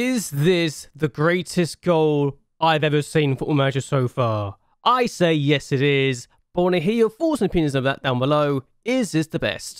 Is this the greatest goal I've ever seen for Football Manager so far? I say yes it is, but I want to hear your thoughts and opinions of that down below. Is this the best?